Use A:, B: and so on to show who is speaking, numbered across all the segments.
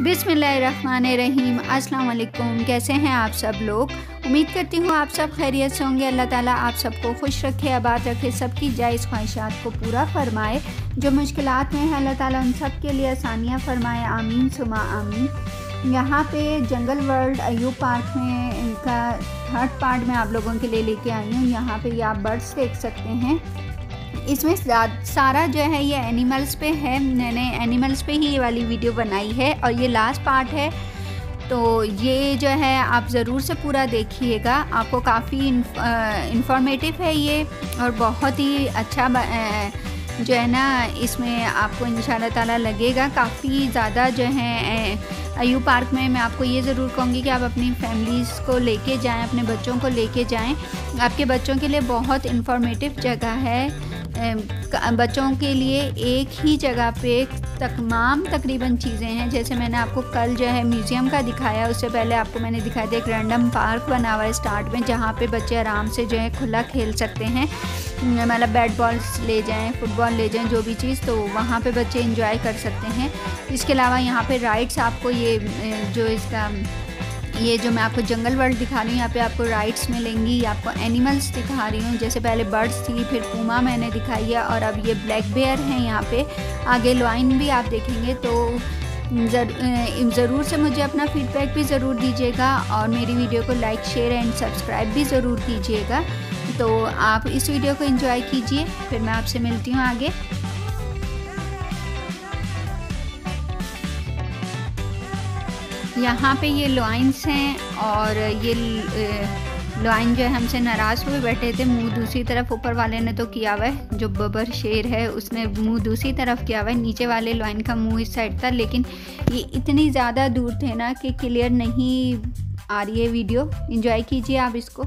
A: बिसमीम अस्सलाम कैसे हैं आप सब लोग? उम्मीद करती हूँ आप सब खैरियत से होंगे। अल्लाह ताला आप सबको खुश रखे, आबाद रखे, सबकी जायज़ ख्वाहिशात को पूरा फरमाए। जो मुश्किल में हैं, अल्लाह ताला उन सब के लिए आसानियाँ फरमाए। आमीन, सुमा आमीन। यहाँ पे जंगल वर्ल्ड, अयूब पार्क में, इनका थर्ड पार्ट में आप लोगों के लिए लेके आई हूँ। यहाँ पे ये आप बर्ड्स देख सकते हैं। इसमें सारा जो है ये एनिमल्स पे है। मैंने एनिमल्स पे ही ये वाली वीडियो बनाई है और ये लास्ट पार्ट है। तो ये जो है आप ज़रूर से पूरा देखिएगा। आपको काफ़ी इंफॉर्मेटिव है ये और बहुत ही अच्छा जो है ना, इसमें आपको इन ताला लगेगा। काफ़ी ज़्यादा जो है अयू पार्क में मैं आपको ये ज़रूर कहूँगी कि आप अपनी फैमिलीज़ को लेके जाएँ, अपने बच्चों को लेके जाएँ। आपके बच्चों के लिए बहुत इन्फॉर्मेटिव जगह है। बच्चों के लिए एक ही जगह पे तमाम तकरीबन चीज़ें हैं। जैसे मैंने आपको कल जो है म्यूज़ियम का दिखाया, उससे पहले आपको मैंने दिखाया था एक रैंडम पार्क बना हुआ है स्टार्ट में, जहाँ पे बच्चे आराम से जो है खुला खेल सकते हैं। मतलब बैट बॉल्स ले जाएँ, फुटबॉल ले जाएँ, जो भी चीज़ तो वहाँ पे बच्चे इंजॉय कर सकते हैं। इसके अलावा यहाँ पे राइड्स आपको ये जो इसका ये जो मैं आपको जंगल वर्ल्ड दिखा रही हूँ, यहाँ पे आपको राइड्स मिलेंगी आपको एनिमल्स दिखा रही हूँ। जैसे पहले बर्ड्स थी, फिर पूमा मैंने दिखाई है और अब ये ब्लैक बेयर हैं यहाँ पे। आगे लॉइन भी आप देखेंगे तो ज़रूर से मुझे अपना फीडबैक भी ज़रूर दीजिएगा और मेरी वीडियो को लाइक शेयर एंड सब्सक्राइब भी ज़रूर कीजिएगा। तो आप इस वीडियो को इन्जॉय कीजिए, फिर मैं आपसे मिलती हूँ आगे। यहाँ पे ये लॉइंस हैं और ये लॉइन जो है, हमसे नाराज़ हुए बैठे थे। मुँह दूसरी तरफ़ ऊपर वाले ने तो किया हुआ है, जो बबर शेर है, उसने मुँह दूसरी तरफ़ किया हुआ है। नीचे वाले लॉइन का मुँह इस साइड था, लेकिन ये इतनी ज़्यादा दूर थे ना कि क्लियर नहीं आ रही है वीडियो इन्जॉय कीजिए आप इसको।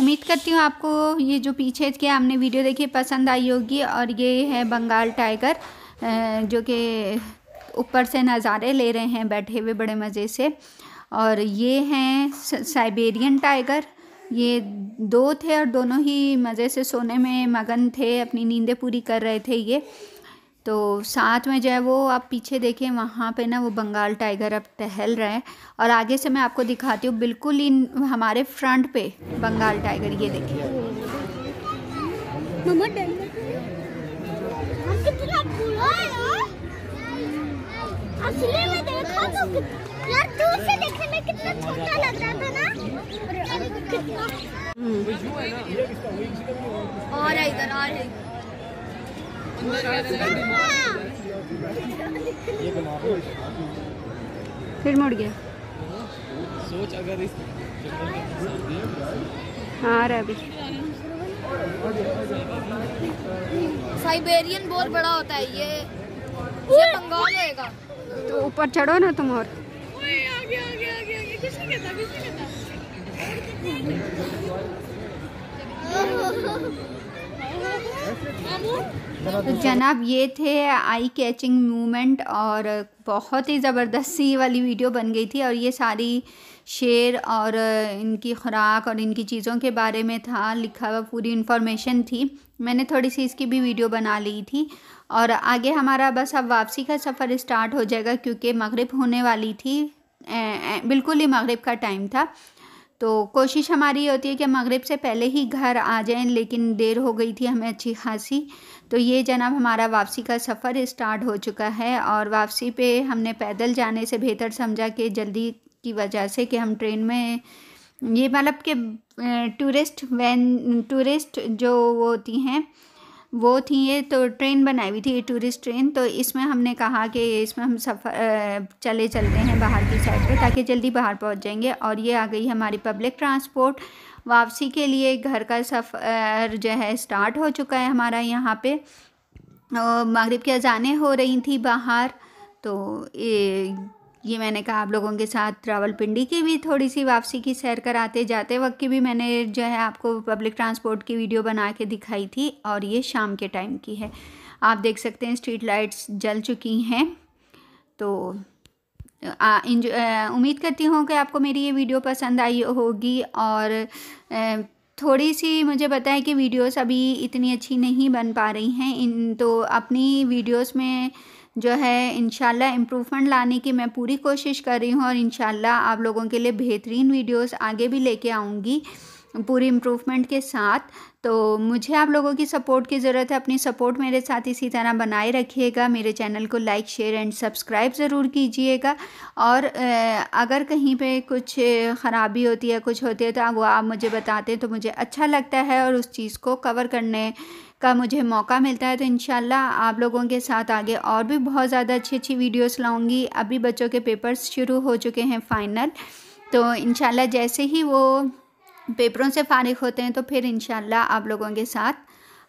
A: उम्मीद करती हूँ आपको ये जो पीछे के हमने वीडियो देखी, पसंद आई होगी। और ये है बंगाल टाइगर जो कि ऊपर से नज़ारे ले रहे हैं बैठे हुए बड़े मज़े से। और ये हैं साइबेरियन टाइगर। ये दो थे और दोनों ही मज़े से सोने में मगन थे, अपनी नींदें पूरी कर रहे थे ये। तो साथ में जो है वो आप पीछे देखें वहाँ पे ना वो बंगाल टाइगर अब टहल रहा है। और आगे से मैं आपको दिखाती हूँ बिल्कुल इन हमारे फ्रंट पे बंगाल टाइगर ये देखा तो यार दूर से देखने में कितना छोटा लग रहा था ना। और इधर और है फिर मुड़ गया। सोच अगर इस हाँ रहा अभी।
B: साइबेरियन बहुत बड़ा होता है ये ये बंगाल होएगा।
A: तो ऊपर चढ़ो ना तुम और। तो जनाब, ये थे आई कैचिंग मूवमेंट और बहुत ही ज़बरदस्त वाली वीडियो बन गई थी और ये सारी शेर और इनकी खुराक और इनकी चीज़ों के बारे में था, लिखा हुआ पूरी इन्फॉर्मेशन थी। मैंने थोड़ी सी इसकी भी वीडियो बना ली थी और आगे हमारा बस अब वापसी का सफ़र स्टार्ट हो जाएगा क्योंकि मगरिब होने वाली थी। बिल्कुल ही मगरिब का टाइम था। तो कोशिश हमारी होती है कि मगरिब से पहले ही घर आ जाएँ, लेकिन देर हो गई थी हमें अच्छी खासी। तो ये जनाब हमारा वापसी का सफ़र स्टार्ट हो चुका है और वापसी पे हमने पैदल जाने से बेहतर समझा कि जल्दी की वजह से कि हम ट्रेन में ये मतलब कि टूरिस्ट वैन, टूरिस्ट जो वो होती हैं वो थी ये तो ट्रेन बनाई हुई थी टूरिस्ट ट्रेन तो इसमें हमने कहा कि इसमें हम सफ़र चले चलते हैं बाहर की साइड पे, ताकि जल्दी बाहर पहुँच जाएँगे। और ये आ गई हमारी पब्लिक ट्रांसपोर्ट वापसी के लिए घर का सफ़र जो है स्टार्ट हो चुका है हमारा यहाँ पे। मगरब की अजानें हो रही थी बाहर। तो ये ये मैंने कहा आप लोगों के साथ रावलपिंडी की भी थोड़ी सी वापसी की सैर कराते जाते वक्त की भी मैंने जो है आपको पब्लिक ट्रांसपोर्ट की वीडियो बना के दिखाई थी और ये शाम के टाइम की है। आप देख सकते हैं स्ट्रीट लाइट्स जल चुकी हैं। तो उम्मीद करती हूँ कि आपको मेरी ये वीडियो पसंद आई होगी और आ, थोड़ी सी मुझे पता है कि वीडियोस अभी इतनी अच्छी नहीं बन पा रही हैं। इन तो अपनी वीडियोस में जो है इन इम्प्रूवमेंट लाने की मैं पूरी कोशिश कर रही हूँ और इन आप लोगों के लिए बेहतरीन वीडियोस आगे भी लेके आऊँगी। पूरी इम्प्रूवमेंट के साथ। तो मुझे आप लोगों की सपोर्ट की ज़रूरत है, अपनी सपोर्ट मेरे साथ इसी तरह बनाए रखिएगा। मेरे चैनल को लाइक शेयर एंड सब्सक्राइब ज़रूर कीजिएगा। और अगर कहीं पे कुछ ख़राबी होती है, कुछ होती है तो वो आप मुझे बताते हैं तो मुझे अच्छा लगता है और उस चीज़ को कवर करने का मुझे मौका मिलता है। तो इन आप लोगों के साथ आगे और भी बहुत ज़्यादा अच्छी अच्छी वीडियोज़ लाऊँगी। अभी बच्चों के पेपर्स शुरू हो चुके हैं फ़ाइनल तो इन जैसे ही वो पेपरों से फारिग होते हैं तो फिर इन आप लोगों के साथ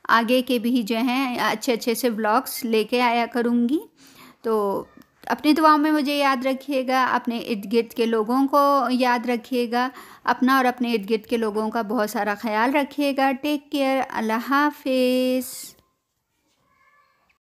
A: आगे के भी जो हैं अच्छे अच्छे से ब्लॉग्स लेके आया करूँगी। तो अपनी दुआओं में मुझे याद रखिएगा, अपने इर्द गिर्द के लोगों को याद रखिएगा, अपना और अपने इर्द गिर्द के लोगों का बहुत सारा ख्याल रखिएगा। टेक केयर अल्लाह हाफिज़।